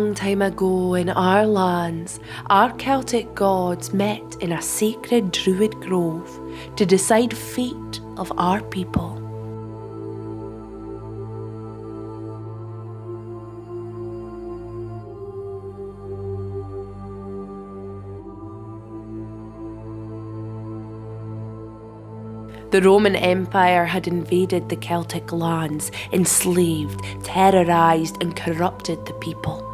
Long time ago in our lands, our Celtic gods met in a sacred druid grove to decide fate of our people. The Roman Empire had invaded the Celtic lands, enslaved, terrorised, and corrupted the people.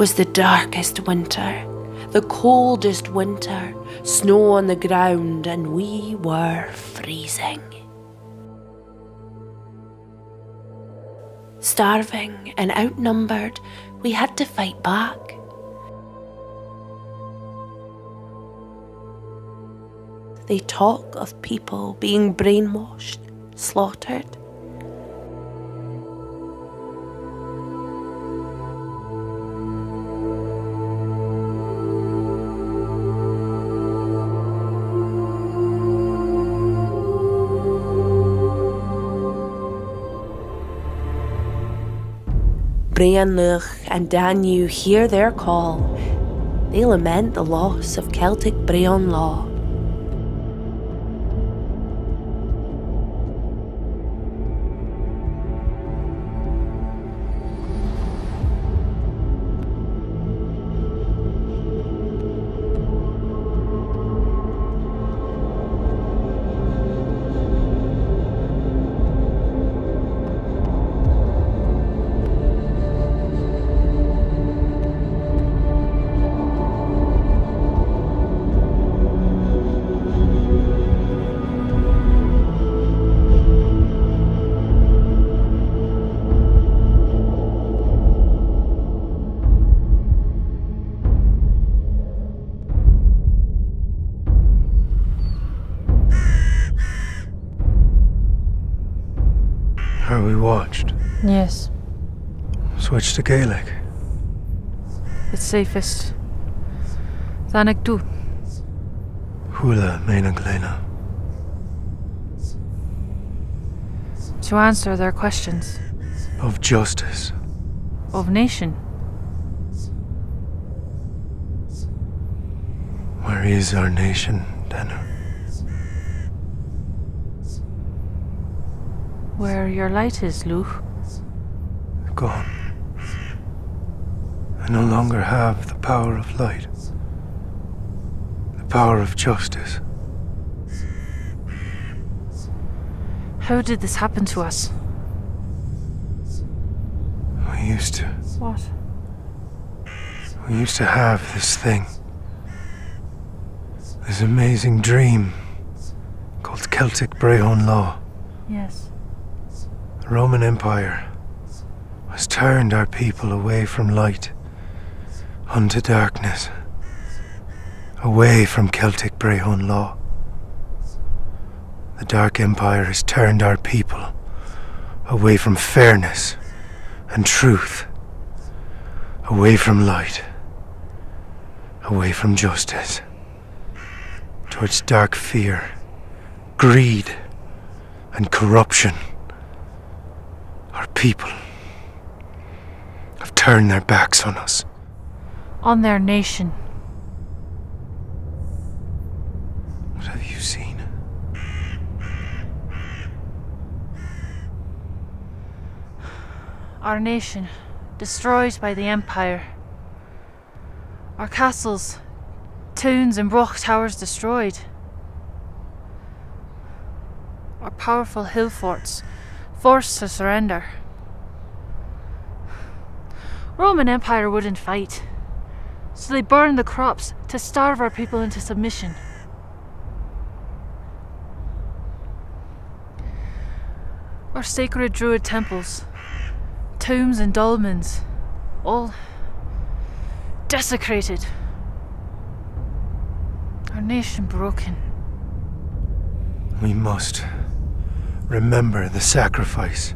Was the darkest winter, the coldest winter, snow on the ground, and we were freezing. Starving and outnumbered, we had to fight back. They talk of people being brainwashed, slaughtered, Breanluch and Danu hear their call. They lament the loss of Celtic Brehon law. Switch to Gaelic. it's safest. Thanak du. Hula Mena Glena. To answer their questions Of justice. of nation. Where is our nation, Danu? Where your light is, Luch. Gone. No longer have the power of light. The power of justice. How did this happen to us? We used to. What? We used to have this thing. This amazing dream called Celtic Brehon Law. Yes. The Roman Empire has turned our people away from light unto darkness, away from Celtic Brehon law. The Dark Empire has turned our people away from fairness and truth, away from light, away from justice, towards dark fear, greed, and corruption. Our people have turned their backs on us. On their nation. What have you seen? Our nation. Destroyed by the Empire. Our castles, towns, and rock towers destroyed. Our powerful hill forts forced to surrender. Roman Empire wouldn't fight, so they burn the crops to starve our people into submission. Our sacred druid temples, tombs and dolmens, all desecrated. Our nation broken. We must remember the sacrifice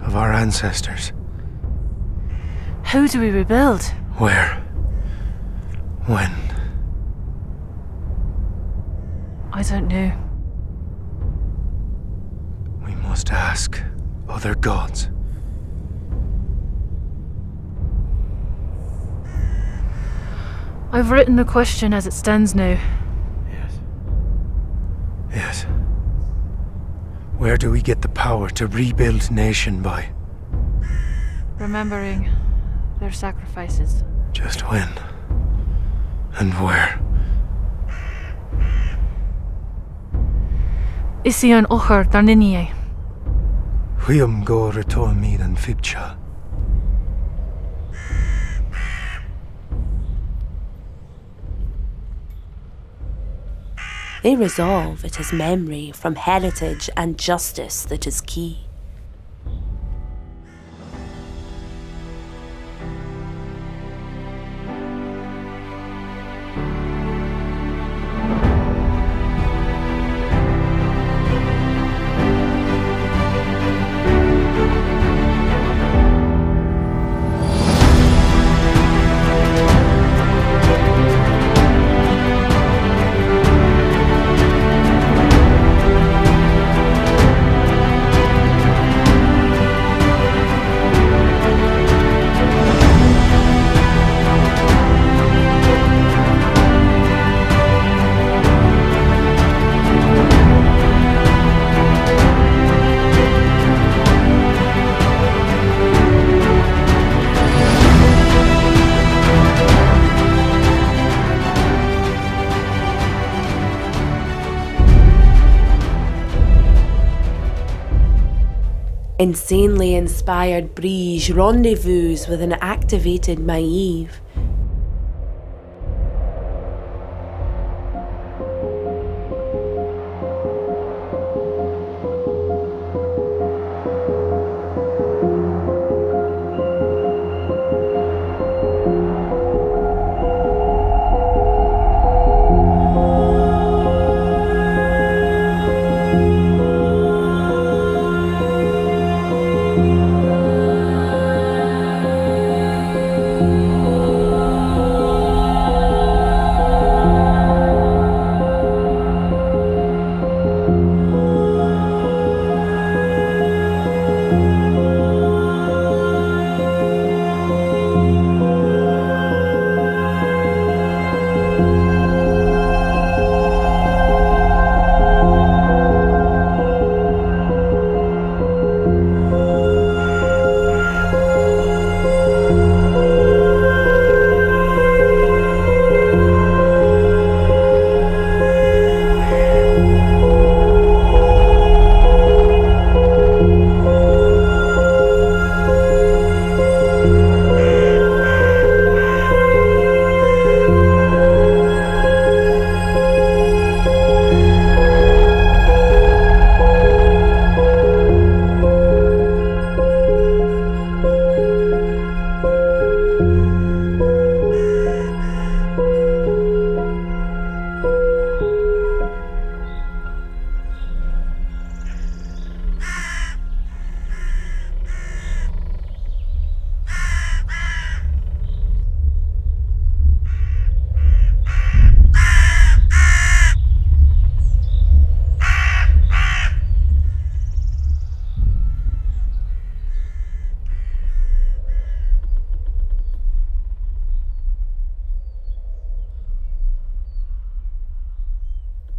of our ancestors. Who do we rebuild? Where? When? I don't know. We must ask other gods. I've written the question as it stands now. Yes. Yes. Where do we get the power to rebuild nation by? Remembering their sacrifices. Just when? And where? Ision ochar darninie. Huium go retol mid and fibcha. They resolve it is memory from heritage and justice that is key. Inspired Briege rendezvous with an activated Maeve.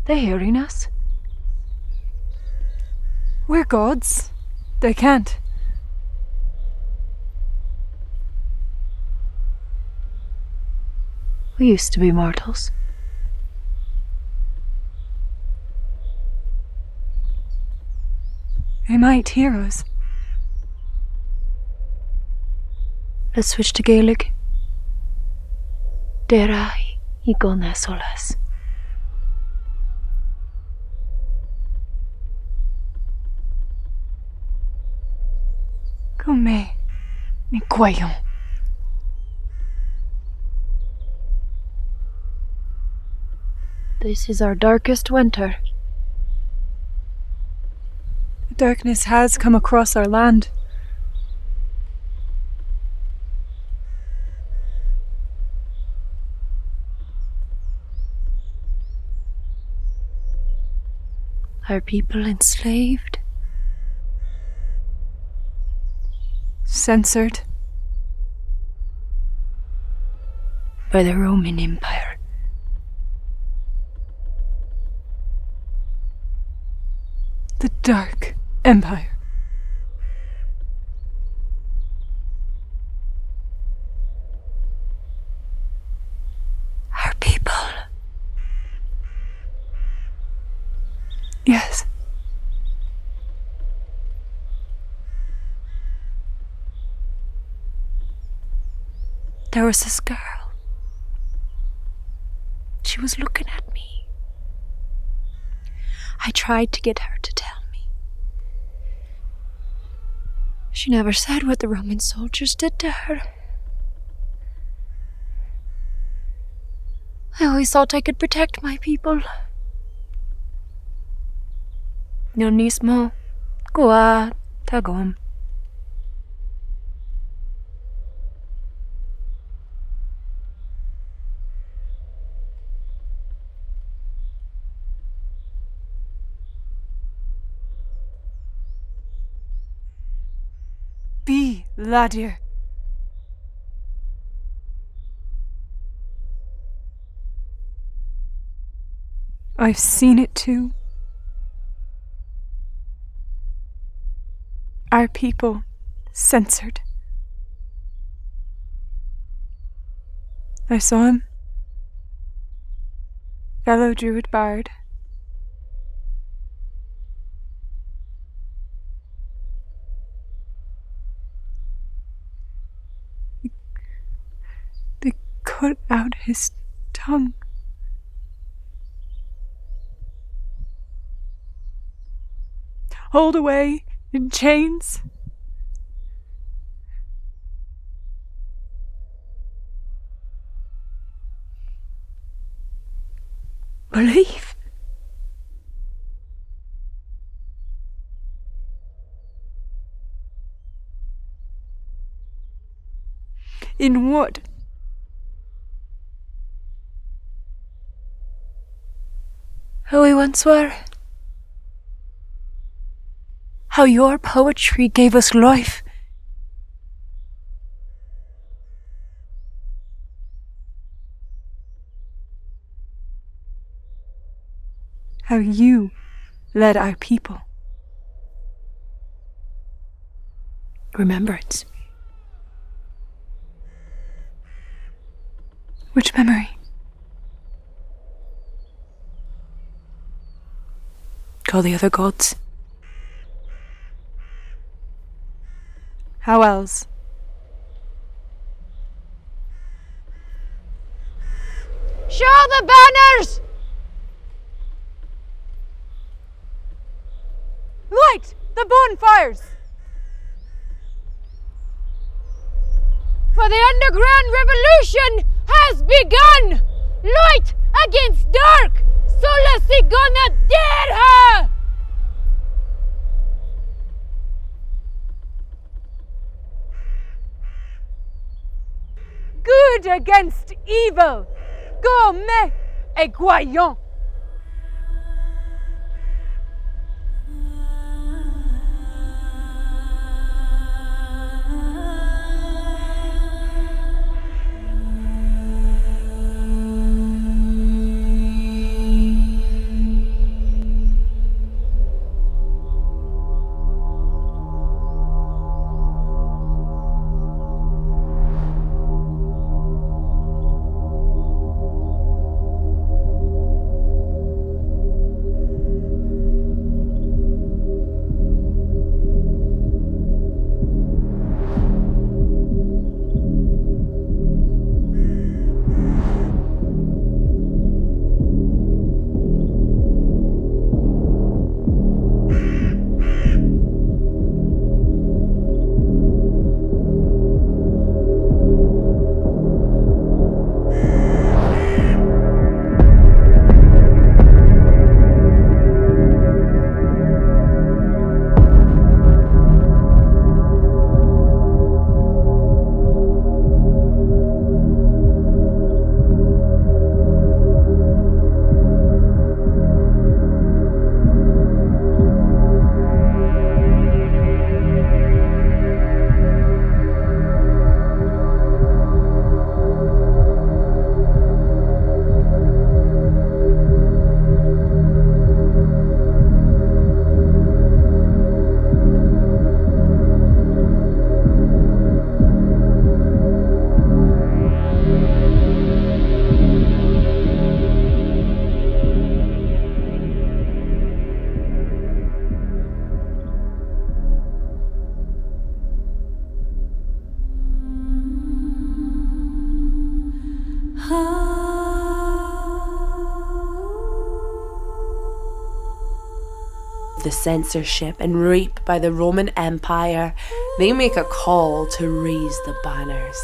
They hearing us? We're gods. They can't. We used to be mortals. They might hear us. Let's switch to Gaelic. Derai i gona mais... Mais croyons. This is our darkest winter. The darkness has come across our land. Are people enslaved? Censored. By the Roman Empire. The Dark Empire. Our people. Yes. There was this girl. She was looking at me. I tried to get her to tell me. She never said what the Roman soldiers did to her. I always thought I could protect my people. No nismo. Goa tagom. Be I've seen it too. Our people censored. I saw him. Fellow Druid Bard. Cut out his tongue. Hold away in chains. Believe. In what? Who we once were. How your poetry gave us life. How you led our people. Remembrance. Which memory? Call the other gods. How else? Show the banners! Light the bonfires! For the underground revolution has begun! Light against dark! Sola Sigona Derha! Good against evil! Gourmet et Goyon! Censorship and rape by the Roman Empire, they make a call to raise the banners.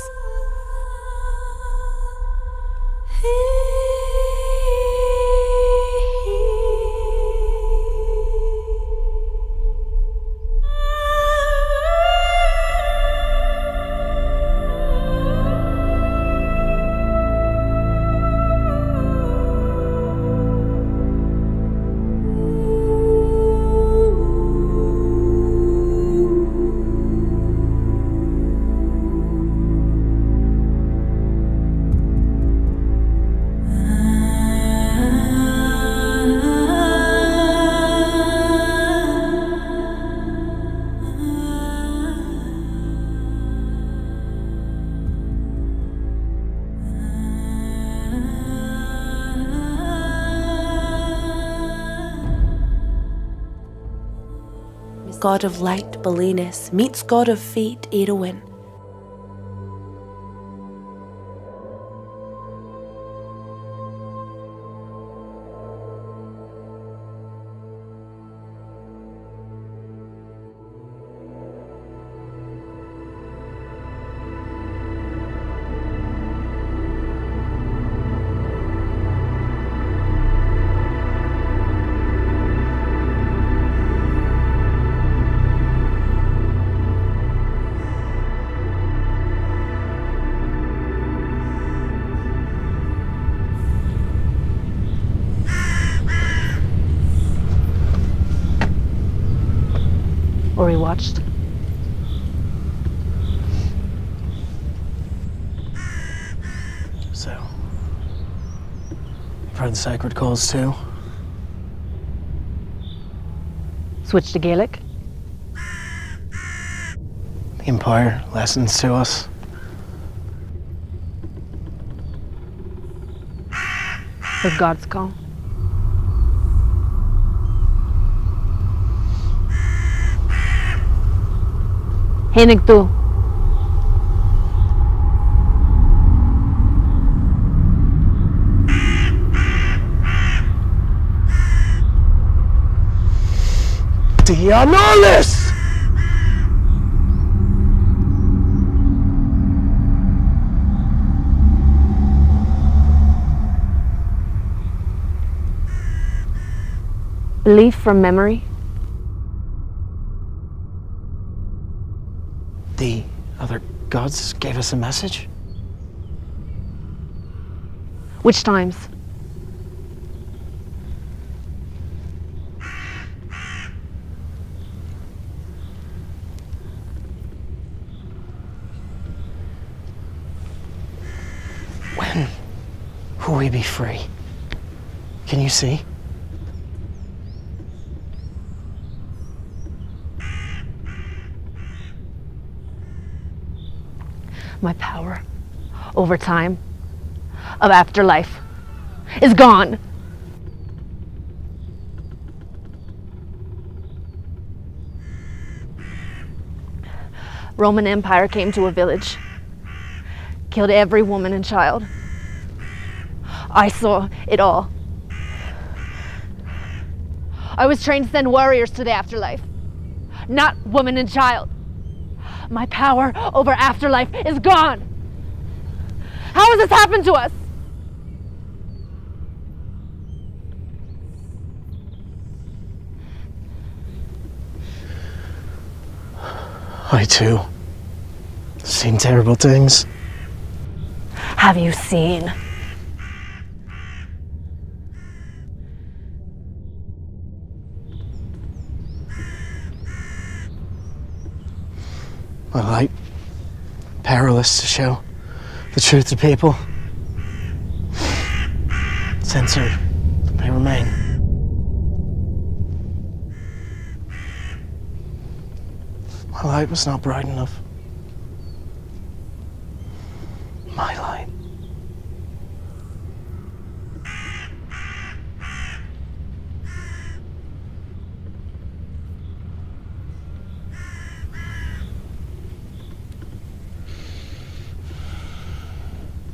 God of light, Belenus, meets God of fate, Erowin. So, you've heard the sacred calls too? Switch to Gaelic. The Empire lessons to us. The God's call. Hinig tu. Dianolis! Belief from memory. The other gods gave us a message? Which times? Free? Can you see? My power over time of afterlife is gone. Roman Empire came to a village, killed every woman and child. I saw it all. I was trained to send warriors to the afterlife, not woman and child. My power over afterlife is gone. How has this happened to us? I too. Seen terrible things. Have you seen? My light. Powerless to show the truth to people. Censored may remain. My light was not bright enough. My light.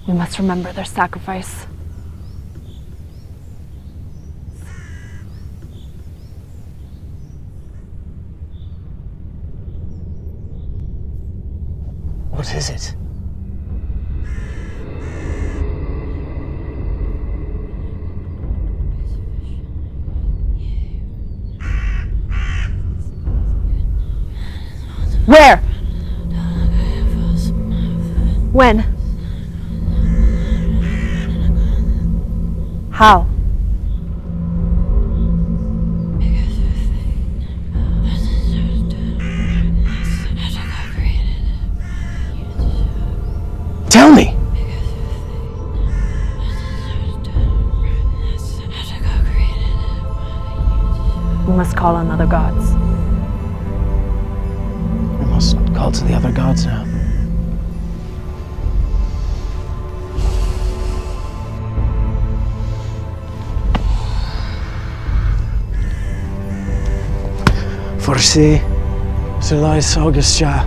We must remember their sacrifice. What is it? Where? When? How? Forse, Celais Augustia.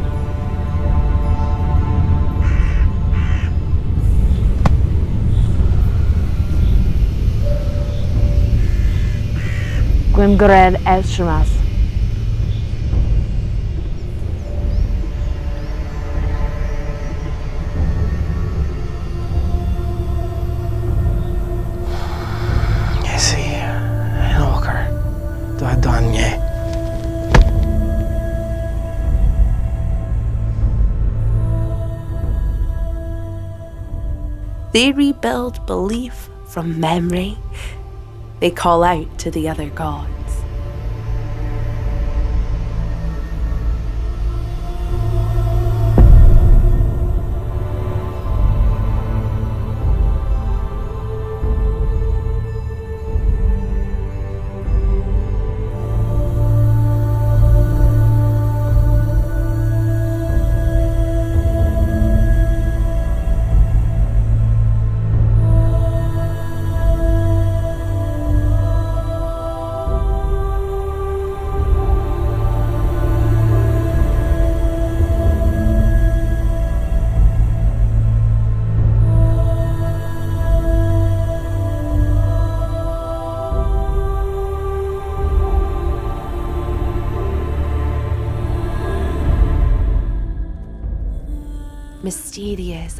Gwymgred Elshmas. They rebuild belief from memory. They call out to the other gods.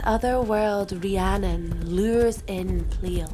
Otherworld Rhiannon lures in Pwyll.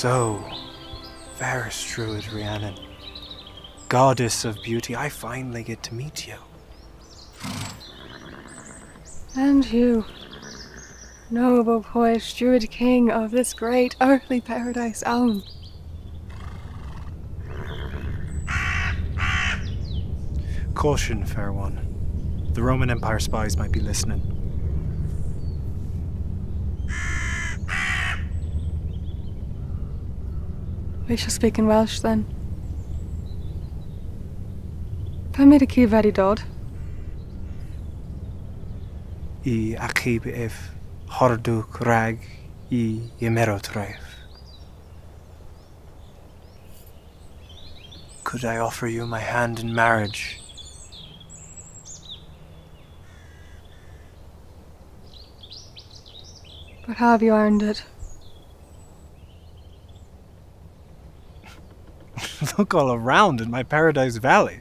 So, fairest druid Rhiannon, goddess of beauty, I finally get to meet you. And you, noble poet, druid king of this great earthly paradise own. Caution, fair one. The Roman Empire spies might be listening. We shall speak in Welsh then. Pamid y ci wedi dod? I achub if hordwg rag i Yemerotraev. Could I offer you my hand in marriage? But how have you earned it? Look all around in my paradise valley.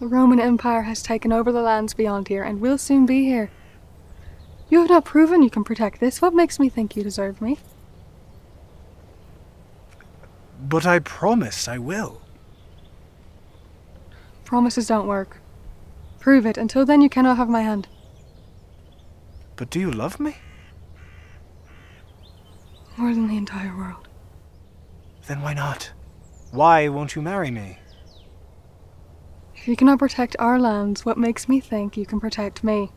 The Roman Empire has taken over the lands beyond here and will soon be here. You have not proven you can protect this. What makes me think you deserve me? But I promise I will. Promises don't work. Prove it. Until then, you cannot have my hand. But do you love me? More than the entire world. Then why not? Why won't you marry me? If you cannot protect our lands, what makes me think you can protect me?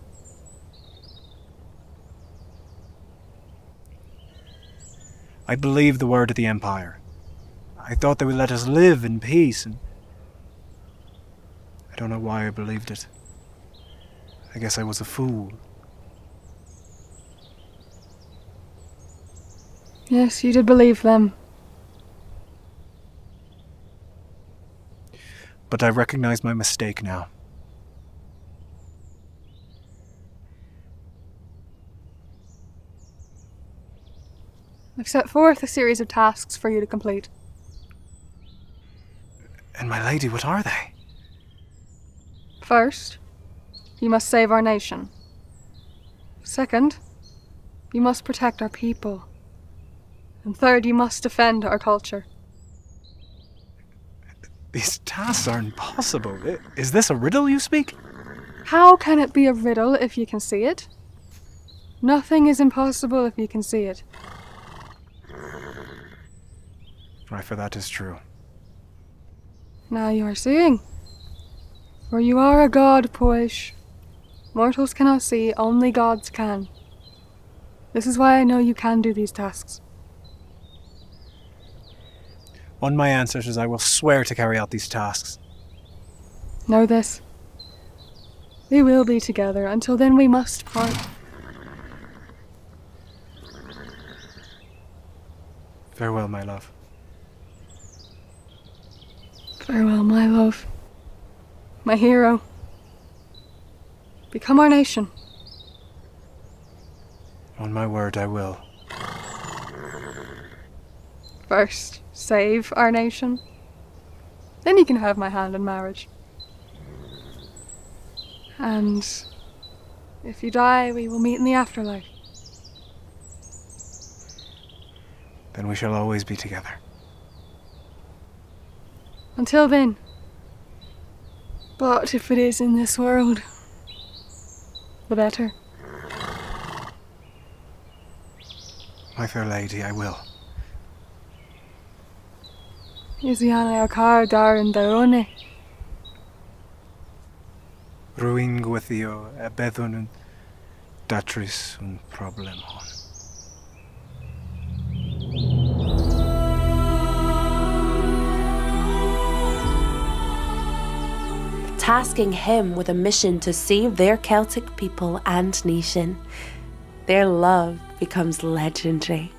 I believed the word of the Empire. I thought they would let us live in peace, and I don't know why I believed it. I guess I was a fool. Yes, you did believe them. But I recognize my mistake now. I've set forth a series of tasks for you to complete. And my lady, what are they? First, you must save our nation. Second, you must protect our people. And third, you must defend our culture. These tasks are impossible. Is this a riddle you speak? How can it be a riddle if you can see it? Nothing is impossible if you can see it. Why, for that is true. Now you are seeing. For you are a god, Poish. Mortals cannot see, only gods can. This is why I know you can do these tasks. On my ancestors, I will swear to carry out these tasks. Know this. We will be together. Until then, we must part. Farewell, my love. Farewell, my love. My hero. Become our nation. On my word, I will. First, save our nation. Then you can have my hand in marriage. And if you die, we will meet in the afterlife. Then we shall always be together. Until then. But if it is in this world, the better. My fair lady, I will. Isiana Akar Darin Darone. Ruin gwethio e beddwn yn datris un problem hon. tasking him with a mission to save their Celtic people and nation. Their love becomes legendary.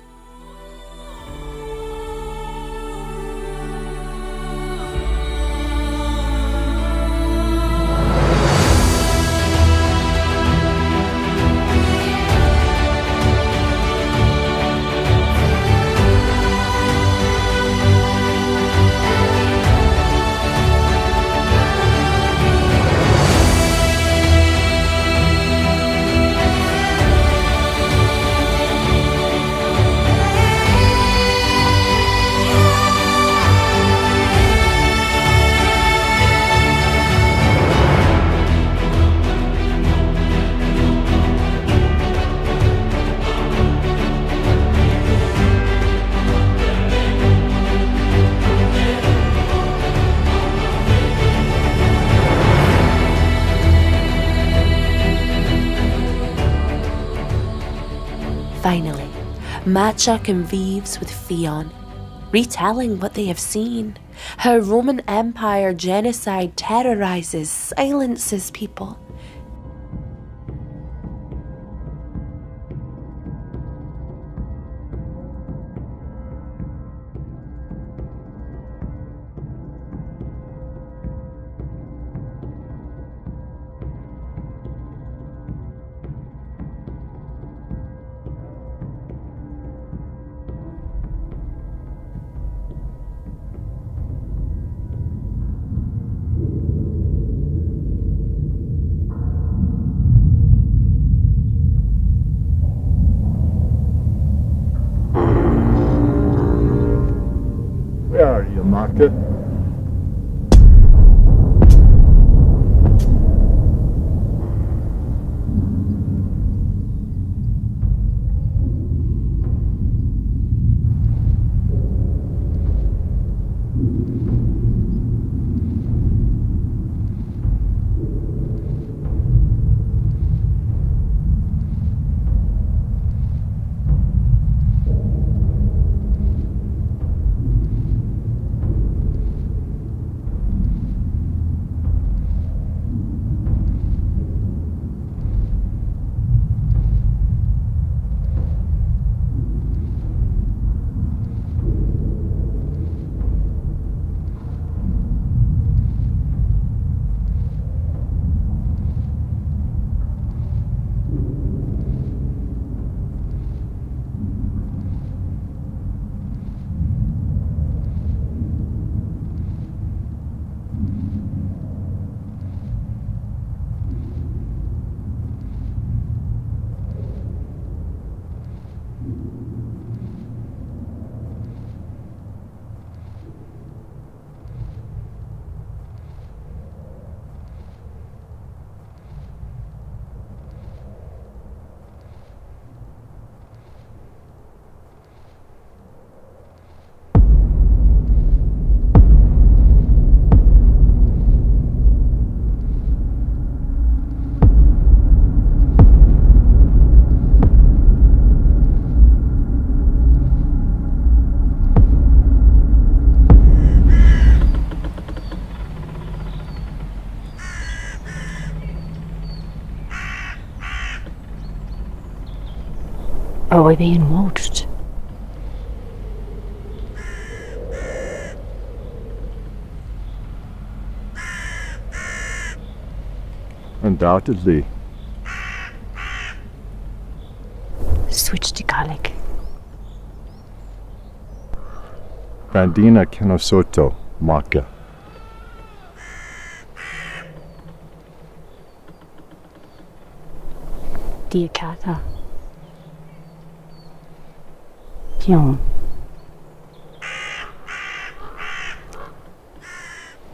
Macha convives with Theon, retelling what they have seen. How Roman Empire genocide terrorizes, silences people. Marka. Are we being watched? Undoubtedly. Switch to Gaelic. Bandina Canosoto, Maka. Diakata.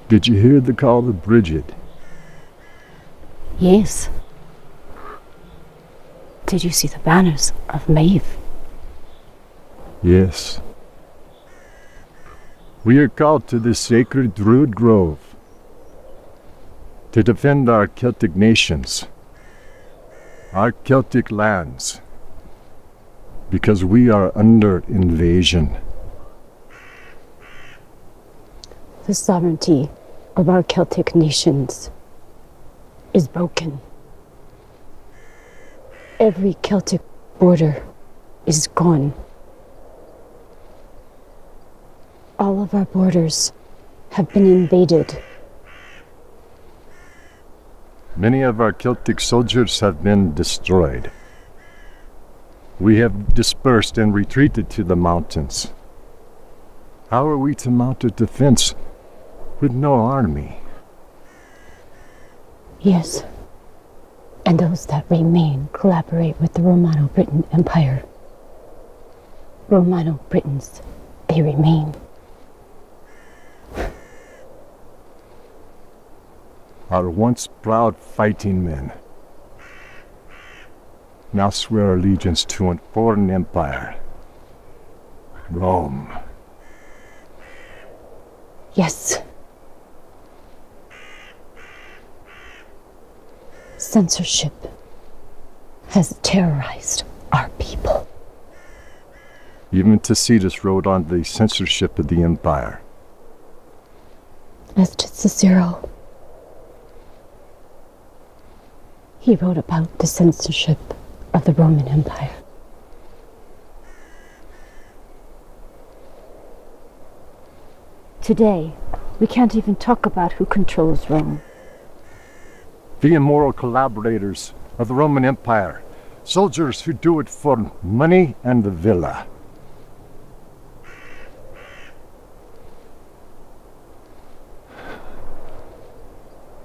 Did you hear the call of Bridget? Yes. Did you see the banners of Maeve? Yes. We are called to the sacred Druid Grove to defend our Celtic nations, our Celtic lands, because we are under invasion. The sovereignty of our Celtic nations is broken. Every Celtic border is gone. All of our borders have been invaded. Many of our Celtic soldiers have been destroyed. We have dispersed and retreated to the mountains. How are we to mount a defense with no army? Yes. And those that remain collaborate with the Romano Britain Empire. Romano Britons, they remain. Our once proud fighting men now swear allegiance to a foreign empire. Rome. Yes. Censorship has terrorized our people. Even Tacitus wrote on the censorship of the empire. As did Cicero. He wrote about the censorship of the Roman Empire. Today, we can't even talk about who controls Rome. The immoral collaborators of the Roman Empire. Soldiers who do it for money and the villa.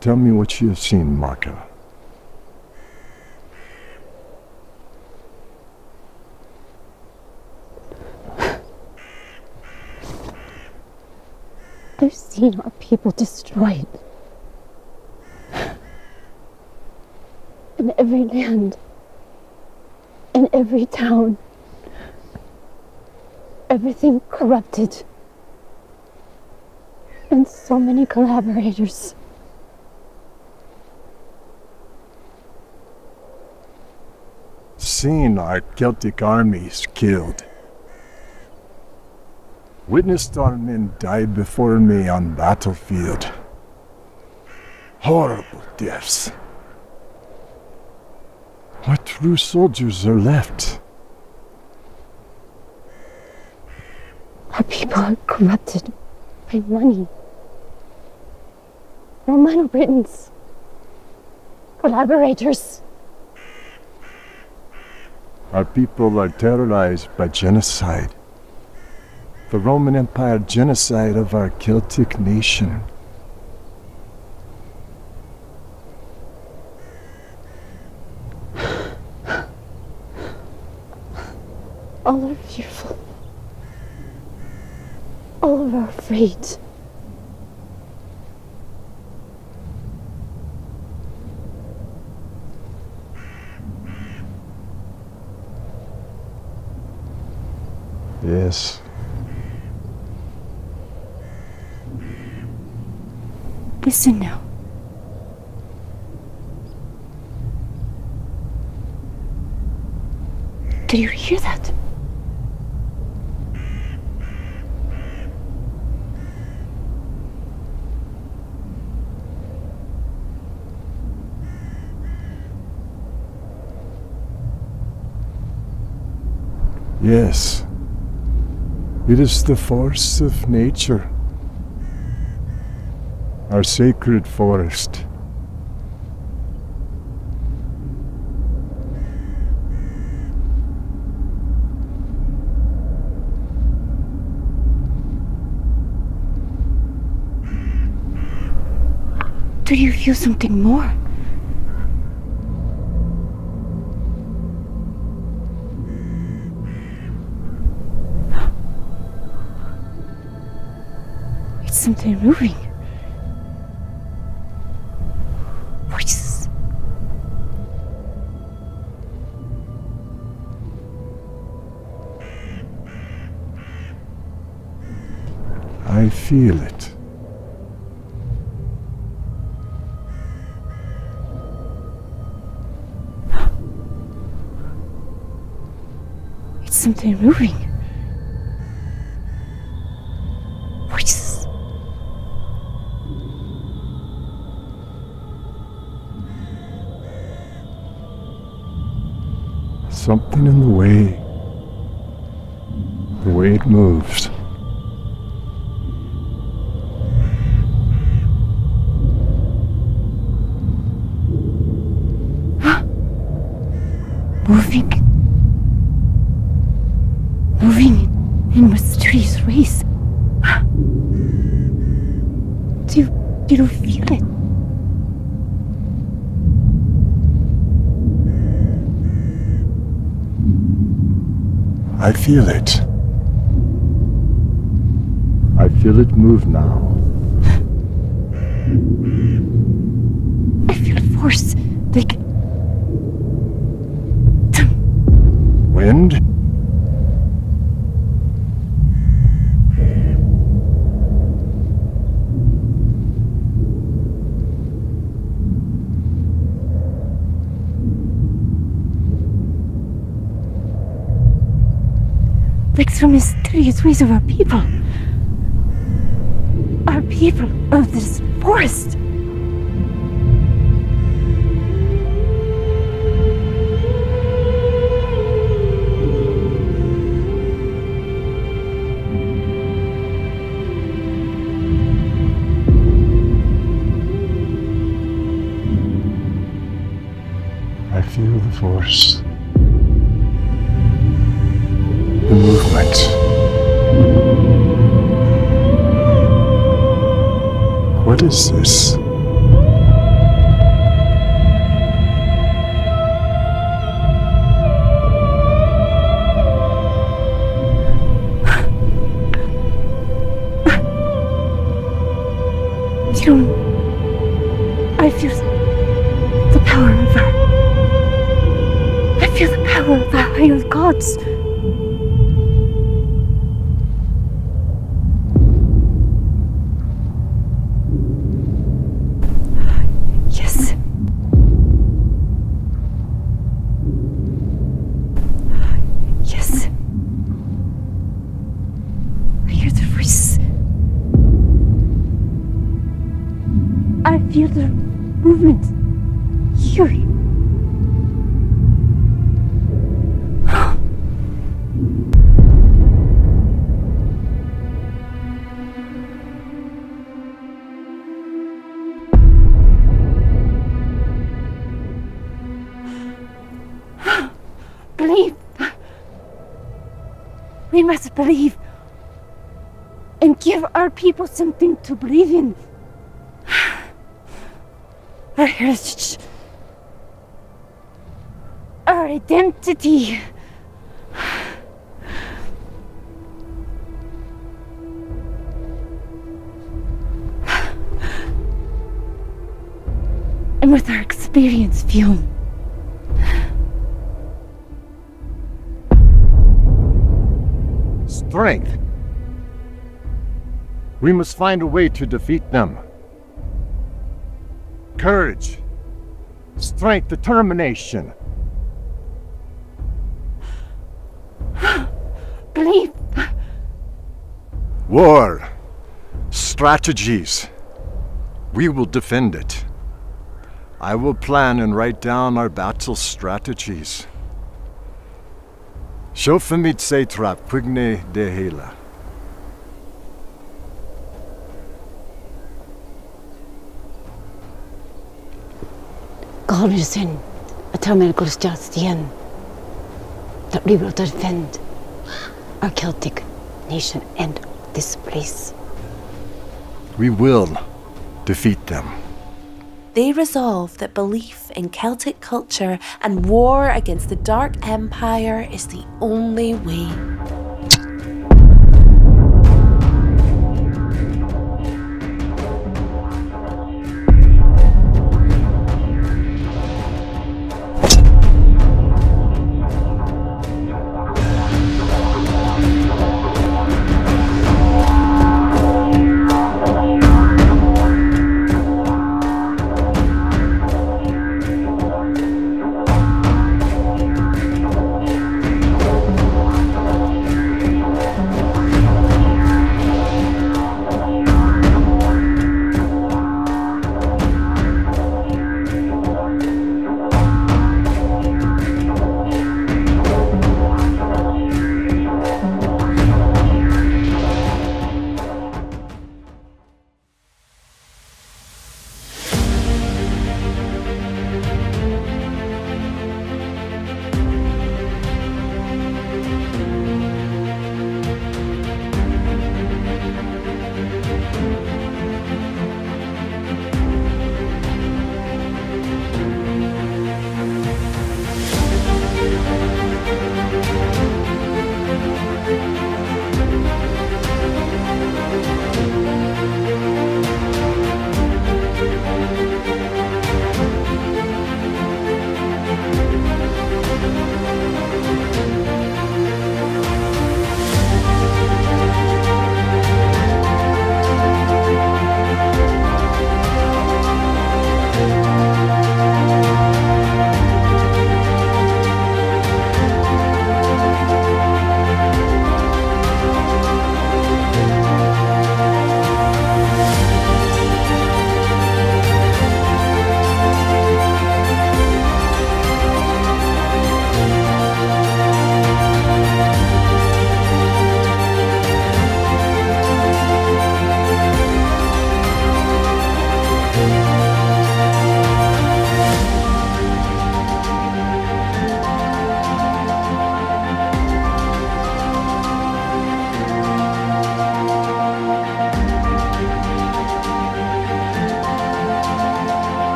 Tell me what you have seen, Marco. I've seen our people destroyed. In every land, in every town, everything corrupted. And so many collaborators. Seen our Celtic armies killed. Witnessed our men die before me on battlefield. Horrible deaths. What true soldiers are left? Our people are corrupted by money. Romano Britons. Collaborators. Our people are terrorized by genocide. The Roman Empire genocide of our Celtic nation. All are fearful. All are afraid. Yes. Listen now. Did you hear that? Yes. It is the force of nature. Our sacred forest. Do you feel something more? It's something moving. I feel it. It's something moving. Voices. Something in the way. Feel it. I feel it move now. I feel a force. Like. Wind? Some mysterious ways of our people. Our people of this forest. I feel the force. What is this? gods. Must believe. And give our people something to believe in. Our heritage. Our identity. And with our experience, Fiona. Strength. We must find a way to defeat them. Courage. Strength, determination. Believe. War. Strategies. We will defend it. I will plan and write down our battle strategies. Shofamid Satrap Quigne de Hela. God is in a terminal just the end that we will defend our Celtic nation and this place. We will defeat them. They resolve that belief in Celtic culture and war against the Dark Empire is the only way.